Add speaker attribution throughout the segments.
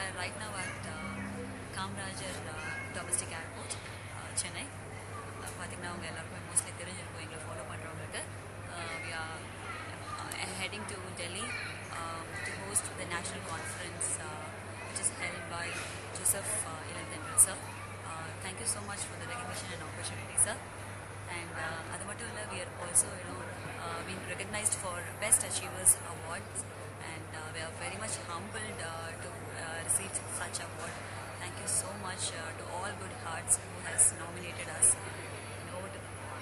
Speaker 1: are right now at uh, Kamrajar uh, Domestic Airport, uh, Chennai. Uh, பார்த்தீங்கன்னா அவங்க எல்லாருக்குமே mostly தெரிஞ்சிருக்கும் எங்களை ஃபாலோ பண்ணுறவங்களுக்கு we are heading to Delhi um, to host the national conference uh, which is held by Joseph uh, Ilandendra sir. Uh, thank you so much for the recognition and opportunity, sir. And uh, அது மட்டும் இல்லை we are also you know uh, being recognized for Best Achievers Awards and uh, we are all who hearts nominated as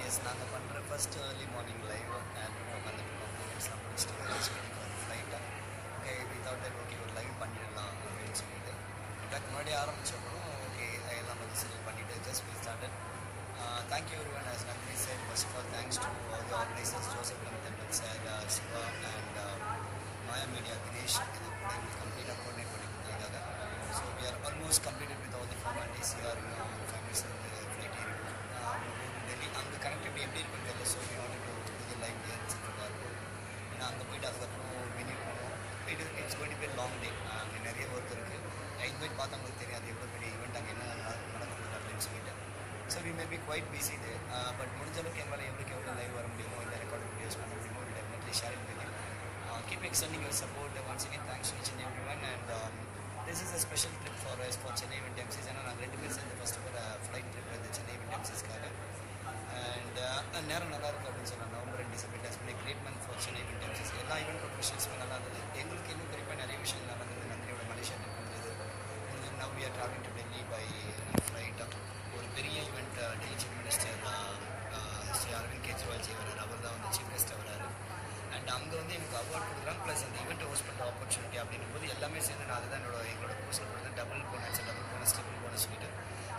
Speaker 2: us நாங்கள் பண்ணுற first early morning live airport உட்காந்துட்டு கம்ப்யூட்டர்ஸ்லாம் முடிச்சுட்டு rest பண்ணிக்கலாம் ஃப்ளைட்டாக ஓகே வித்தவுட் தட் ஓகே ஒரு live பண்ணிடலாம் அப்படின்னு சொல்லிட்டு. பட் முன்னாடி ஆரம்பிச்சப்பறம் ஓகே எல்லாம் வந்து பண்ணிவிட்டு just we started thank you everyone as நன்றி sir first of all thanks to all the organisers Joseph sir Siva and Maya media Dinesh இது கூட எங்களுக்கு கம்ப்ளீட்டாக கோஆர்டினேட் பண்ணி கொடுத்ததுக்காக so we are almost completed with all the formalities or five minutes வந்து flight ஏறிடும் டெல்லி எப்படி இருக்குன்னு தெரியல ஸோ வி வாண்ட் டு புது லைஃப் இருக்கும் ஏன்னா அங்கே போயிட்டு அதுக்கப்புறம் மினி போகணும் போயிட்டு it's going to be long day அங்கே நிறைய ஒர்க் இருக்குது நைட் போய் பார்த்தவங்களுக்கு தெரியாது. எவ்வளோ பெரிய ஈவெண்ட் அங்கே என்ன நடக்குது அப்படின்னு சொல்லிட்டு. So we may be quite busy இது பட் முடிஞ்ச அளவுக்கு எங்களால் எவ்வளோக்கு எவ்வளோ லைவ் வர முடியுமோ இல்லை ரெக்கார்ட் வீடியோஸ் பண்ண முடியுமோ we definitely sharing with keep extending your support once again thanks to Chennai everyone and this is a special trip for us for Chennai event MCs ஏன்னா நாங்கள் ரெண்டு பேர் சேர்ந்து ஃபஸ்ட்டு ஒரு ஃப்ளைட் ட்ரிப் வந்து Chennai event எம்சிஸ்க்காக நேரம் நல்லா இருக்கும் அப்படின்னு சொன்னாங்க. நவம்பர் அண்ட் டிசம்பர் டேஸ் பண்ணி great month for Chennai event எல்லா ஈவெண்ட் ப்ரொஃபஷன்ஸுமே நல்லா இருந்தது. எங்களுக்கு இன்னும் குறிப்பாக நிறைய விஷயங்கள் நடந்தது. நன்றியோட மலேசியா நடந்தது. Now we are travelling to Delhi by ஃப்ளைட்டாக ஒரு பெரிய event Delhi chief minister Shri Arvind Kejriwal ji வரார் அவர் தான் வந்து சீஃப் கெஸ்ட் வராரு அண்ட் அங்கே வந்து எனக்கு அவார்ட் கொடுக்குறாங்க. ப்ளஸ் அந்த ஈவெண்ட் ஹோஸ்ட் பண்ணுற ஆப்பர்ச்சுனிட்டி அப்படின்னும் போது எல்லாமே சேர்ந்து நான் அதுதான் என்னோட எங்களோட கோர்ஸில் கொடுத்து double bonus double bonus triple bonus சொல்லிட்டு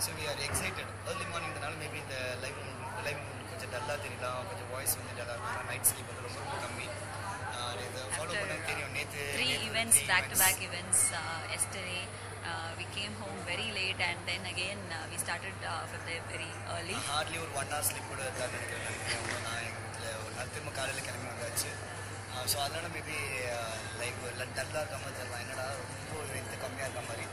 Speaker 2: so we are excited early மார்னிங்னால maybe இந்த லைவ் லைவ் கொஞ்சம் டல்லாக வாய்ஸ் வந்து டல்லாக இருக்கும் நைட் ஸ்லீப் வந்து ரொம்ப கம்மி இதை ஃபாலோ பண்ண தெரியும் நேற்று
Speaker 1: three events, back-to-back events. Uh, yesterday, uh, we came home very late, and then again uh, we started uh, from there very early.
Speaker 2: Hardly ஒரு ஒன் ஹவர் ஸ்லிப் கூட தான் நினைக்கிறேன் நான் எங்கள் வீட்டில் ஒரு நாள் திரும்ப காலையில் கிளம்பி வந்தாச்சு ஸோ அதனால் மேபி லைக் டல்லாக இருக்க மாதிரி தெரியலாம் என்னடா ரொம்ப கம்மியாக இருக்க மாதிரி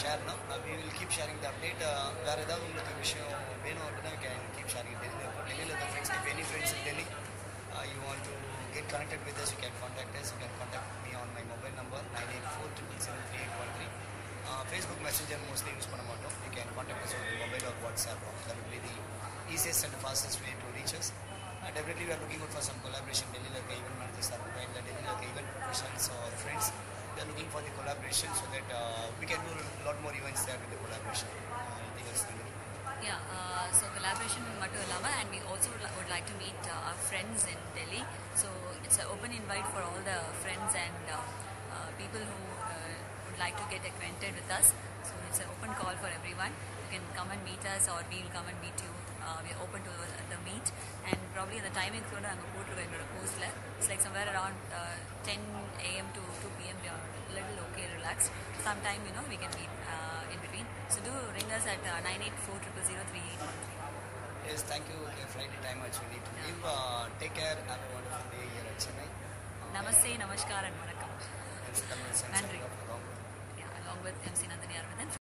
Speaker 2: share no we will keep sharing the update வேறு ஏதாவது உங்களுக்கு விஷயம் வேணும் அப்படின்னா கேன் கீப் ஷேரிங் டெல்லியில் இருக்கும் டெல்லியில் இருக்க ஃப்ரெண்ட்ஸ் இப்போ any friends in Delhi you want to get connected with us you can contact us you can contact me on my mobile number 984 Facebook Messenger mostly use பண்ண மாட்டோம் you can contact us on the mobile or WhatsApp that will be the easiest and fastest way to reach us uh, definitely we are looking out with the collaboration uh, anything else Nandini?
Speaker 1: Yeah, uh, so collaboration மட்டும் இல்லாமல் and we also would li- would like to meet uh, our friends in Delhi. So it's an open invite for all the friends and uh, uh, people who uh, would like to get acquainted with us. So it's an open call for everyone. You can come and meet us or we'll come and meet you. Uh, we are open to the meet and probably the timing கூட நாங்கள் போட்டுருவோம் எங்களோட போஸ்ட்டில் it's like somewhere around uh, 10 a.m. to 2 p.m. we are a little okay relaxed. Sometime you know we can meet uh, in between. So do ring us at uh, 984 0003813.
Speaker 2: Yes, thank you. The Friday time much we need to leave. Uh, take care. Have a wonderful day here at Chennai.
Speaker 1: Namaste, Namaskar and Vanakkam.
Speaker 2: It's Tamil Sense
Speaker 1: Nandri.
Speaker 2: of Long.
Speaker 1: Yeah, along with MC Nandini Arvind and